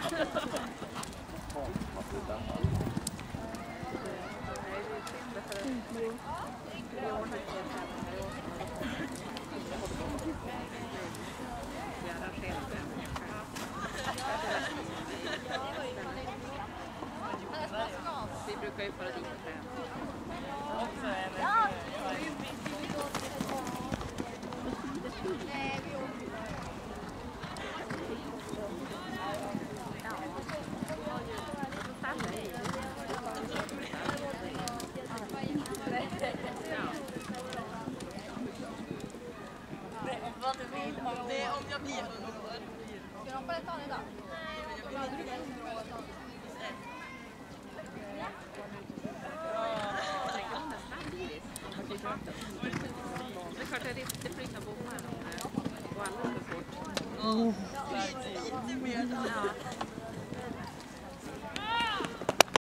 Vi brukar ju föra dit träd. Vad du vill. Det är om jag blir hundår. Ska du hoppa ett tag idag? Det är klart att det det flyttar bommar och alldeles för fort. Lite mer.